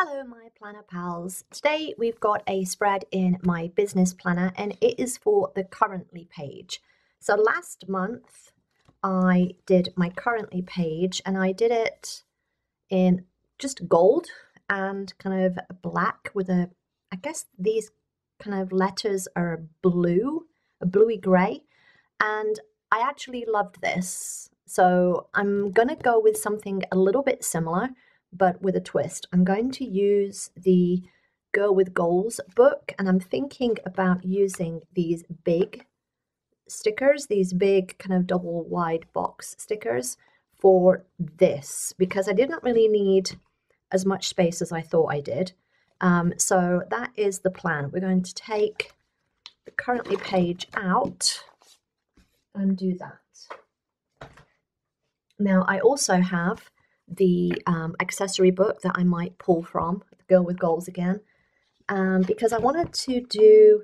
Hello, my planner pals. Today we've got a spread in my business planner and it is for the currently page. So last month I did my currently page and I did it in just gold and kind of black with a, I guess these kind of letters are blue, a bluey grey. And I actually loved this. So I'm going to go with something a little bit similar but with a twist. I'm going to use the Girl with Goals book, and I'm thinking about using these big stickers, these big kind of double wide box stickers for this because I didn't really need as much space as I thought I did. Um, so that is the plan. We're going to take the currently page out and do that. Now I also have the um, accessory book that I might pull from, Girl with Goals again, um, because I wanted to do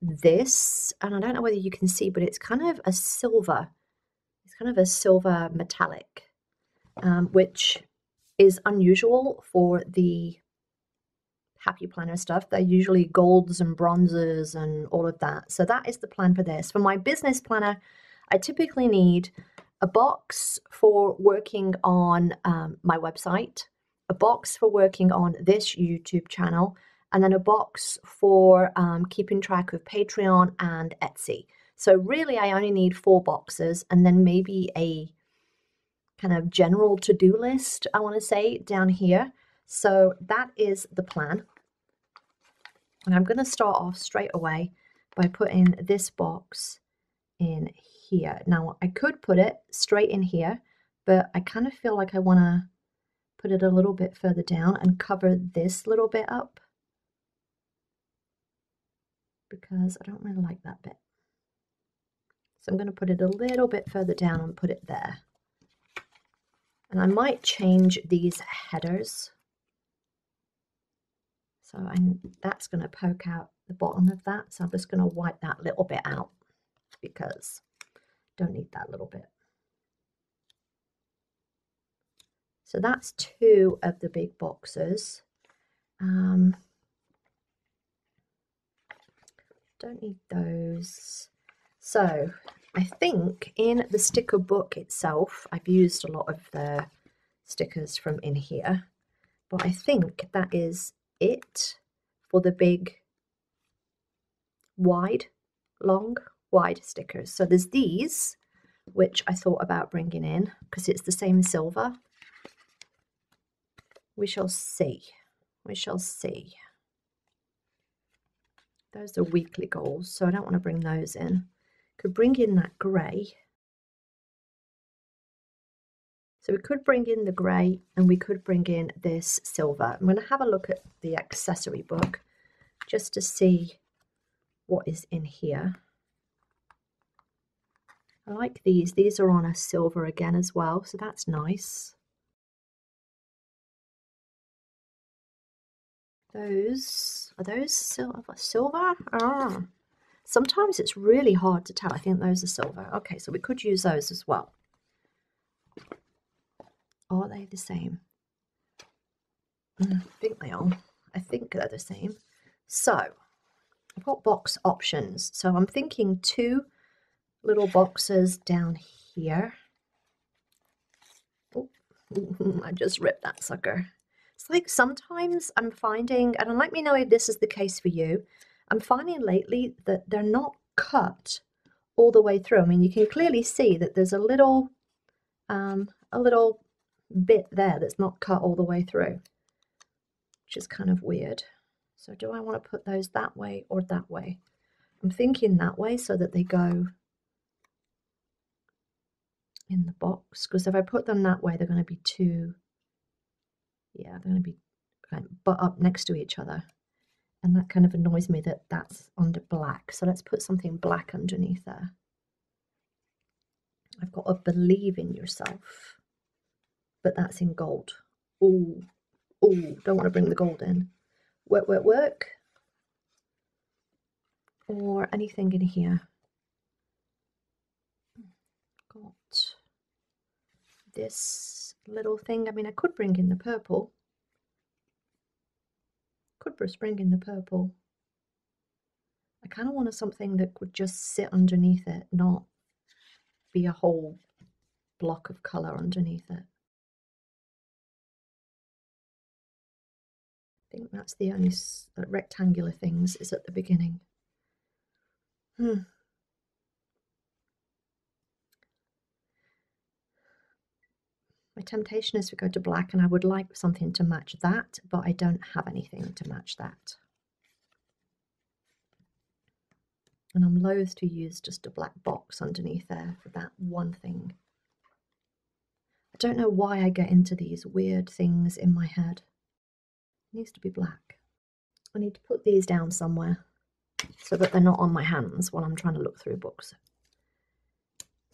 this, and I don't know whether you can see, but it's kind of a silver, it's kind of a silver metallic, um, which is unusual for the happy planner stuff. They're usually golds and bronzes and all of that. So that is the plan for this. For my business planner, I typically need a box for working on um, my website, a box for working on this YouTube channel, and then a box for um, keeping track of Patreon and Etsy. So really, I only need four boxes and then maybe a kind of general to-do list, I want to say, down here. So that is the plan. And I'm going to start off straight away by putting this box in here. Now I could put it straight in here, but I kind of feel like I want to put it a little bit further down and cover this little bit up because I don't really like that bit. So I'm going to put it a little bit further down and put it there. And I might change these headers. So I'm, that's going to poke out the bottom of that. So I'm just going to wipe that little bit out because don't need that little bit. So that's two of the big boxes. Um, don't need those. So I think in the sticker book itself, I've used a lot of the stickers from in here, but I think that is it for the big wide, long wide stickers. So there's these, which I thought about bringing in because it's the same silver. We shall see. We shall see. Those are weekly goals, so I don't want to bring those in. Could bring in that grey. So we could bring in the grey and we could bring in this silver. I'm going to have a look at the accessory book just to see what is in here. I like these. These are on a silver again as well, so that's nice. Those, are those silver? Silver? Ah. Sometimes it's really hard to tell. I think those are silver. Okay, so we could use those as well. Are they the same? Mm, I think they are. I think they're the same. So, I've got box options. So I'm thinking two little boxes down here. Oh, I just ripped that sucker. It's like sometimes I'm finding, and let me know if this is the case for you, I'm finding lately that they're not cut all the way through. I mean, you can clearly see that there's a little, um, a little bit there that's not cut all the way through, which is kind of weird. So do I want to put those that way or that way? I'm thinking that way so that they go in the box because if I put them that way they're going to be too yeah they're going to be kind of butt up next to each other. And that kind of annoys me that that's under black. So let's put something black underneath there. I've got to believe in yourself but that's in gold. Oh oh don't want to bring the gold in. Work work work. Or anything in here got this little thing. I mean, I could bring in the purple. Could spring in the purple. I kind of wanted something that could just sit underneath it, not be a whole block of colour underneath it. I think that's the only rectangular things is at the beginning. Hmm. Temptation is to go to black and I would like something to match that, but I don't have anything to match that. And I'm loath to use just a black box underneath there for that one thing. I don't know why I get into these weird things in my head. It needs to be black. I need to put these down somewhere so that they're not on my hands while I'm trying to look through books.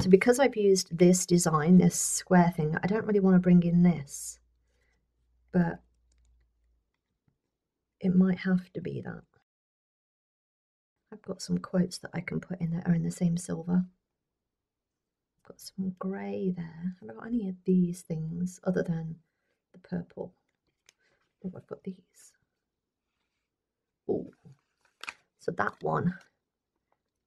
So because I've used this design, this square thing, I don't really want to bring in this, but it might have to be that. I've got some quotes that I can put in that are in the same silver. I've got some grey there. Have I got any of these things other than the purple? Oh, I've got these. Oh, so that one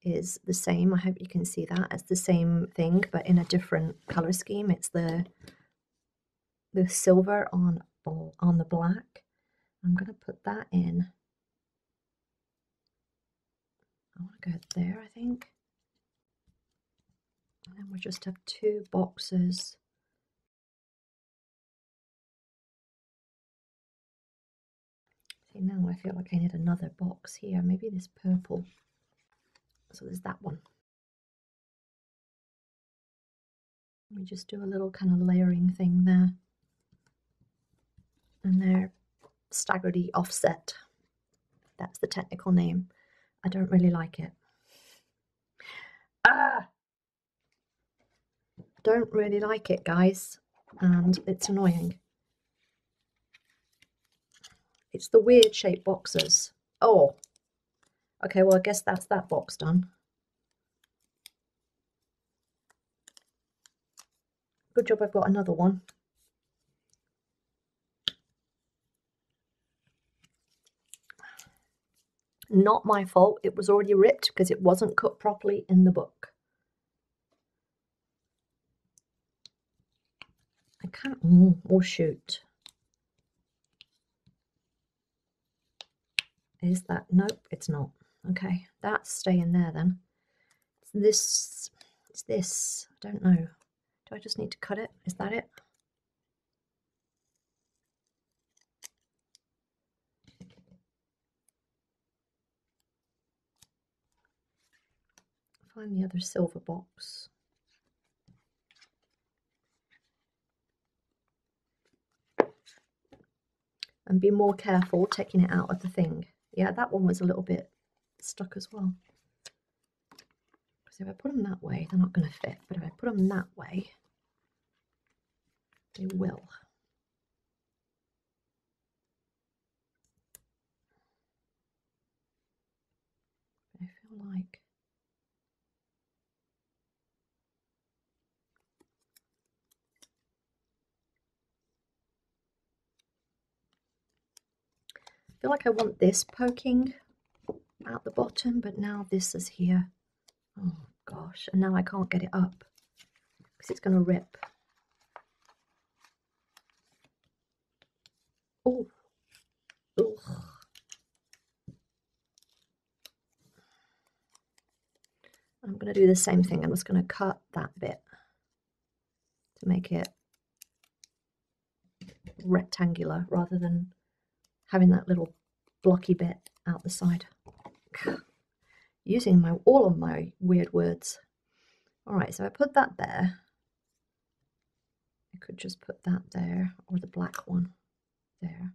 is the same. I hope you can see that. It's the same thing, but in a different color scheme. It's the the silver on on the black. I'm going to put that in. I want to go there, I think. And then we'll just have two boxes. See, now I feel like I need another box here. Maybe this purple. So there's that one. We just do a little kind of layering thing there. And they're staggeredy offset. That's the technical name. I don't really like it. Ah! Don't really like it, guys. And it's annoying. It's the weird shaped boxes. Oh, Okay, well, I guess that's that box done. Good job I've got another one. Not my fault. It was already ripped because it wasn't cut properly in the book. I can't, oh, oh shoot. Is that, nope, it's not. Okay, that's staying there then. This, is this, I don't know. Do I just need to cut it? Is that it? Find the other silver box. And be more careful taking it out of the thing. Yeah, that one was a little bit stuck as well. Because if I put them that way, they're not going to fit. But if I put them that way, they will. I feel like I feel like I want this poking out the bottom, but now this is here. Oh gosh, and now I can't get it up because it's going to rip. Oh, Ugh. I'm going to do the same thing. I'm just going to cut that bit to make it rectangular rather than having that little blocky bit out the side using my all of my weird words. All right, so I put that there. I could just put that there, or the black one there,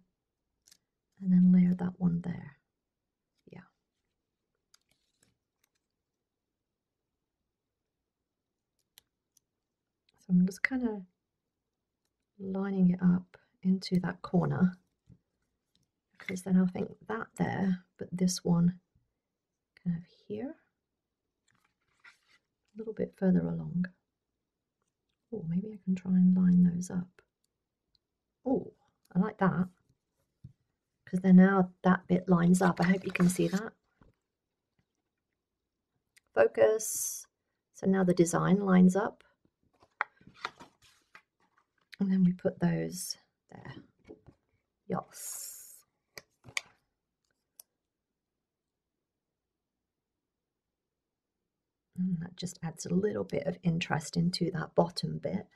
and then layer that one there. Yeah. So I'm just kind of lining it up into that corner because then I'll think that there, but this one kind of here, a little bit further along. Oh, maybe I can try and line those up. Oh, I like that. because then now that bit lines up. I hope you can see that. Focus. So now the design lines up. And then we put those there. Yes. And that just adds a little bit of interest into that bottom bit.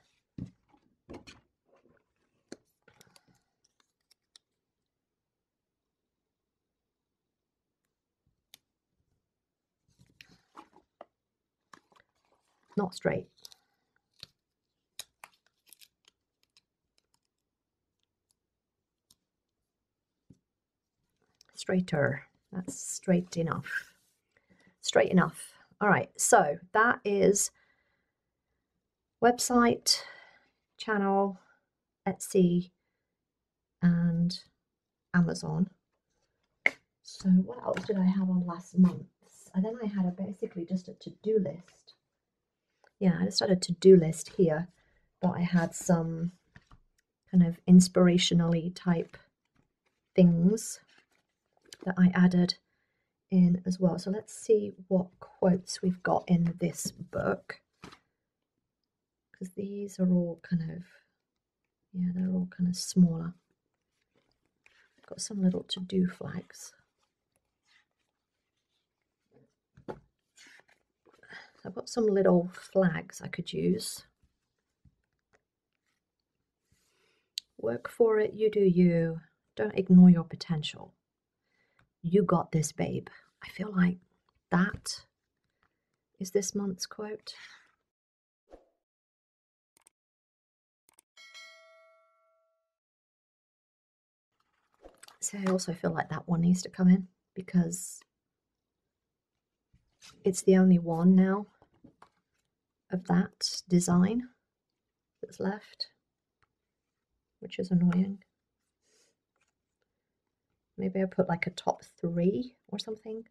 Not straight. Straighter. That's straight enough. Straight enough. All right, so that is website, channel, Etsy, and Amazon. So what else did I have on last month? And then I had a basically just a to-do list. Yeah, I just had a to-do list here, but I had some kind of inspirationally type things that I added in as well. So let's see what quotes we've got in this book. Because these are all kind of, yeah, they're all kind of smaller. Got some little to-do flags. I've got some little flags I could use. Work for it, you do you. Don't ignore your potential. You got this, babe. I feel like that is this month's quote. So I also feel like that one needs to come in because it's the only one now of that design that's left, which is annoying. Maybe I put like a top three or something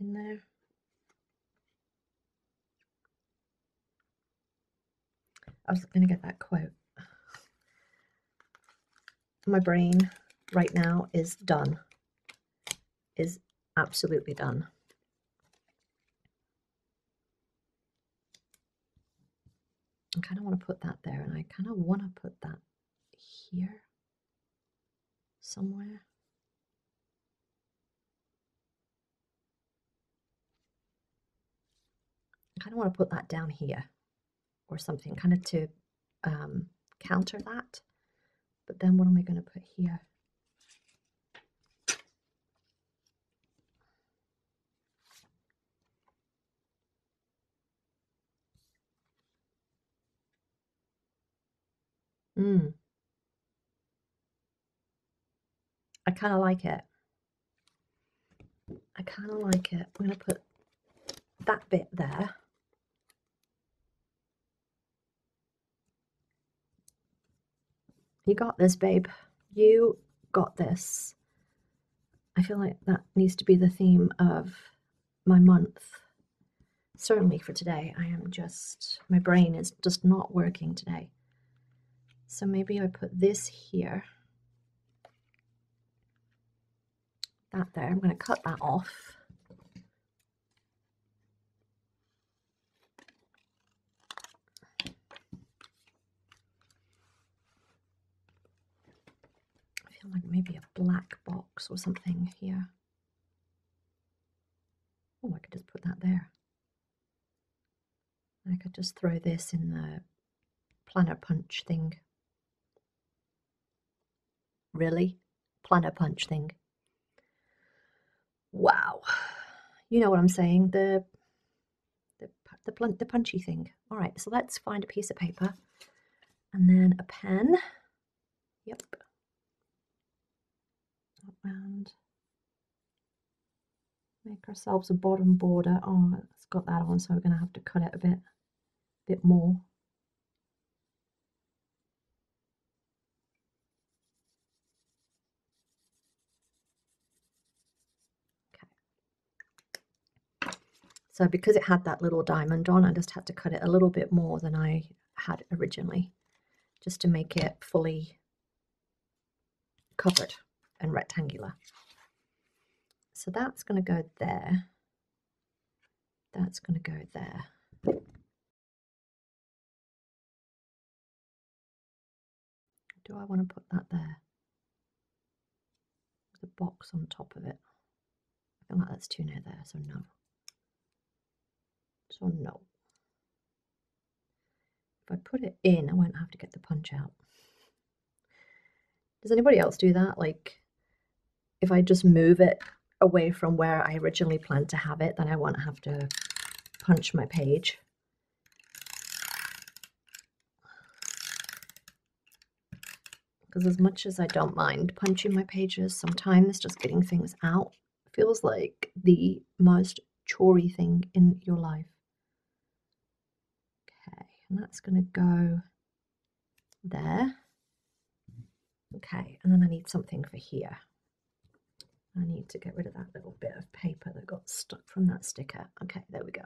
in there. I was going to get that quote. My brain right now is done. Is absolutely done. I kind of want to put that there and I kind of want to put that here somewhere. I kind of want to put that down here or something kind of to um, counter that. But then what am I going to put here? Mm. Kind of like it. I kind of like it. I'm going to put that bit there. You got this, babe. You got this. I feel like that needs to be the theme of my month. Certainly for today. I am just, my brain is just not working today. So maybe I put this here. That there. I'm going to cut that off. I feel like maybe a black box or something here. Oh, I could just put that there. I could just throw this in the planner punch thing. Really? Planner punch thing. You know what I'm saying. The the the, the punchy thing. All right, so let's find a piece of paper and then a pen. Yep and make ourselves a bottom border. Oh, it's got that on, so we're going to have to cut it a bit, bit more. So because it had that little diamond on, I just had to cut it a little bit more than I had originally, just to make it fully covered and rectangular. So that's going to go there. That's going to go there. Do I want to put that there? A box on top of it. I feel like that's too near there, so no. So no. If I put it in, I won't have to get the punch out. Does anybody else do that? Like, if I just move it away from where I originally planned to have it, then I won't have to punch my page. Because as much as I don't mind punching my pages, sometimes just getting things out feels like the most chory thing in your life. And that's going to go there. Okay, and then I need something for here. I need to get rid of that little bit of paper that got stuck from that sticker. Okay, there we go.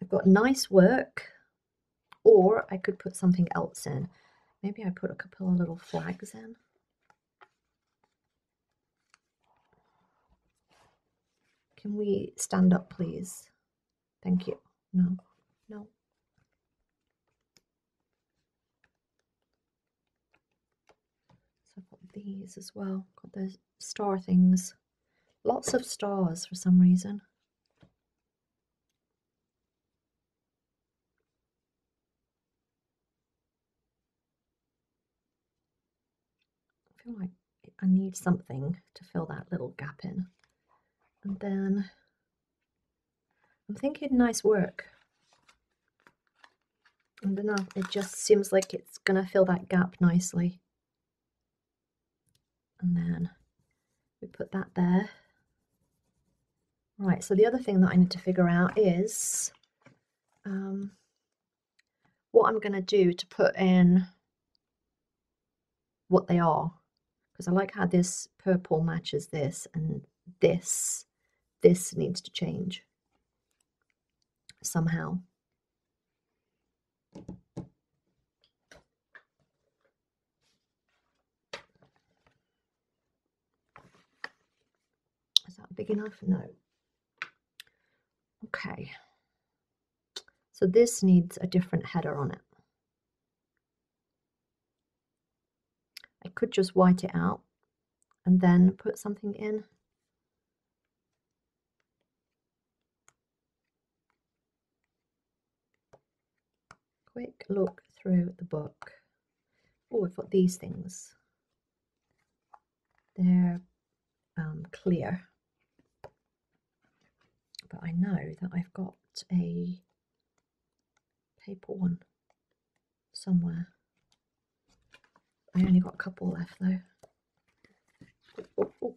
I've got nice work, or I could put something else in. Maybe I put a couple of little flags in. Can we stand up, please? Thank you. No, no. So I've got these as well. Got those star things. Lots of stars for some reason. I feel like I need something to fill that little gap in. And then I'm thinking nice work. I don't know, it just seems like it's going to fill that gap nicely. And then we put that there. Right, so the other thing that I need to figure out is um, what I'm going to do to put in what they are. Because I like how this purple matches this and this this needs to change somehow. Is that big enough? No. Okay. So this needs a different header on it. I could just white it out and then put something in. Quick look through the book. Oh, we've got these things. They're um, clear. But I know that I've got a paper one somewhere. I only got a couple left though. Oh, oh, oh.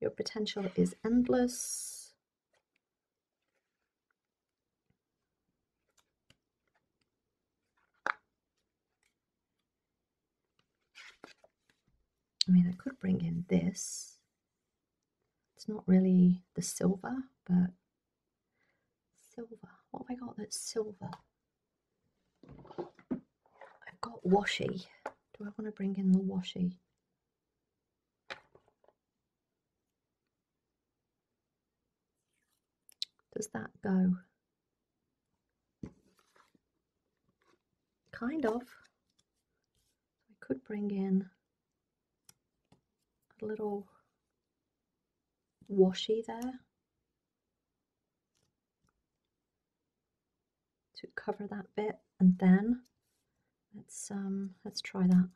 Your potential is endless. I mean, I could bring in this. It's not really the silver, but silver. What have I got that's silver? I've got washi. Do I want to bring in the washi? Does that go? Kind of. I could bring in little washi there to cover that bit. And then let's um let's try that.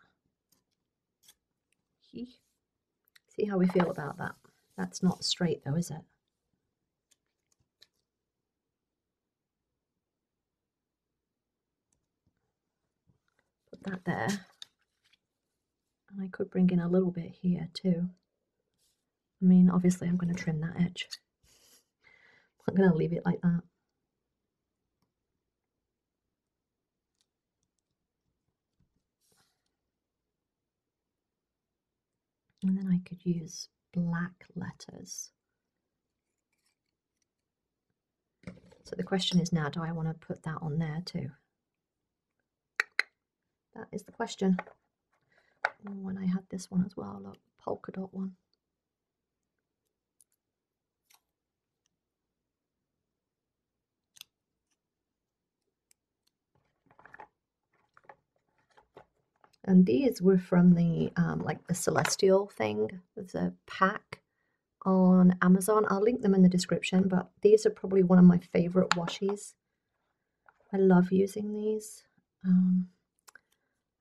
See how we feel about that. That's not straight though is it? Put that there and I could bring in a little bit here too. I mean, obviously I'm going to trim that edge. I'm going to leave it like that. And then I could use black letters. So the question is now, do I want to put that on there too? That is the question. Oh, and I had this one as well, look, polka dot one. And these were from the um, like the Celestial thing. There's a pack on Amazon. I'll link them in the description, but these are probably one of my favorite washies. I love using these. Um,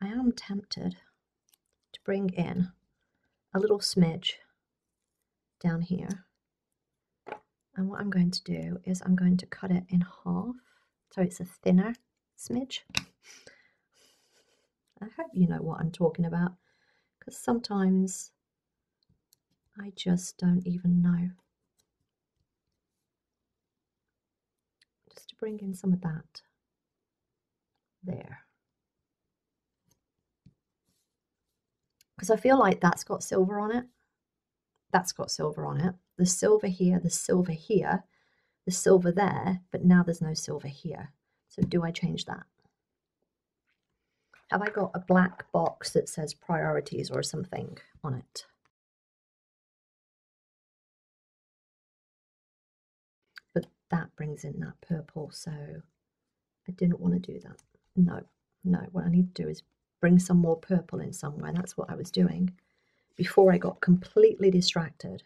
I am tempted bring in a little smidge down here. And what I'm going to do is I'm going to cut it in half so it's a thinner smidge. I hope you know what I'm talking about because sometimes I just don't even know. Just to bring in some of that there. Because I feel like that's got silver on it. That's got silver on it. The silver here, the silver here, the silver there, but now there's no silver here. So do I change that? Have I got a black box that says priorities or something on it? But that brings in that purple, so I didn't want to do that. No, no, what I need to do is bring some more purple in somewhere. That's what I was doing before I got completely distracted.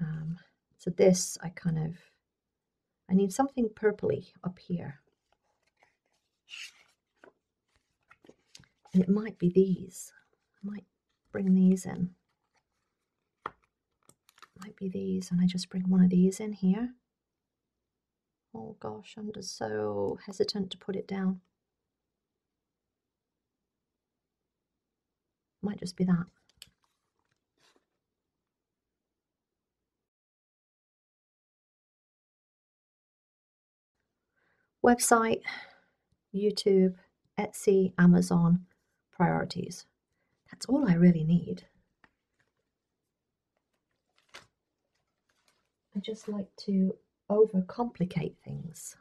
Um, so this, I kind of, I need something purpley up here. And it might be these. I might bring these in. Might be these, and I just bring one of these in here. Oh gosh, I'm just so hesitant to put it down. Might just be that. Website, YouTube, Etsy, Amazon, priorities. That's all I really need. I just like to overcomplicate things.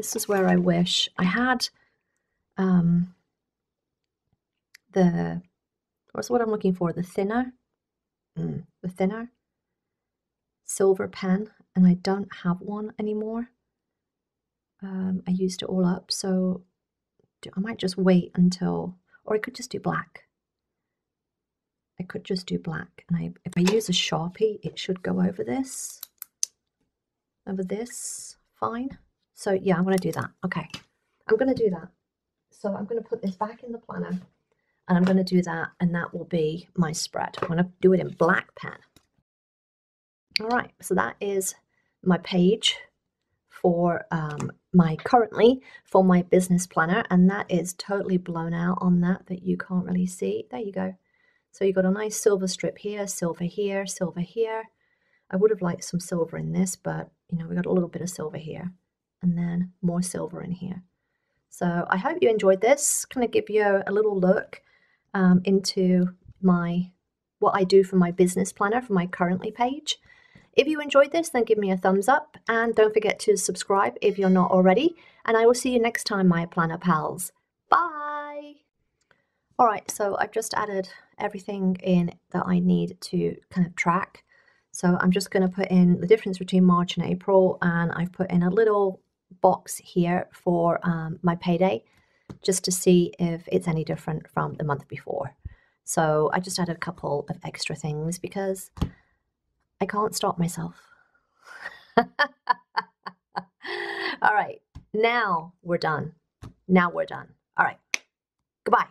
This is where I wish I had um, the, what's what I'm looking for, the thinner, mm, the thinner silver pen and I don't have one anymore. Um, I used it all up, so I might just wait until, or I could just do black. I could just do black, and I, if I use a Sharpie, it should go over this, over this, fine. So yeah, I'm going to do that. Okay, I'm going to do that. So I'm going to put this back in the planner, and I'm going to do that, and that will be my spread. I'm going to do it in black pen. All right, so that is my page for um, my currently for my business planner and that is totally blown out on that that you can't really see. There you go. So you got a nice silver strip here, silver here, silver here. I would have liked some silver in this, but you know, we got a little bit of silver here and then more silver in here. So I hope you enjoyed this. Kind of give you a little look um, into my what I do for my business planner for my currently page. If you enjoyed this, then give me a thumbs up and don't forget to subscribe if you're not already. And I will see you next time, my planner pals. Bye! All right, so I've just added everything in that I need to kind of track. So I'm just going to put in the difference between March and April, and I've put in a little box here for um, my payday, just to see if it's any different from the month before. So I just added a couple of extra things because I can't stop myself. All right, now we're done. Now we're done. All right, goodbye.